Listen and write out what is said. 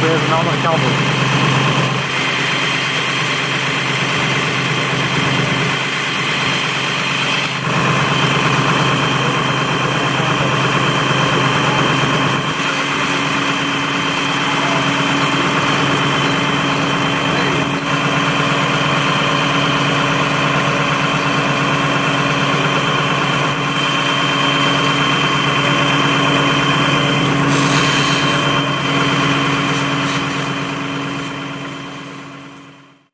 preso não naquela.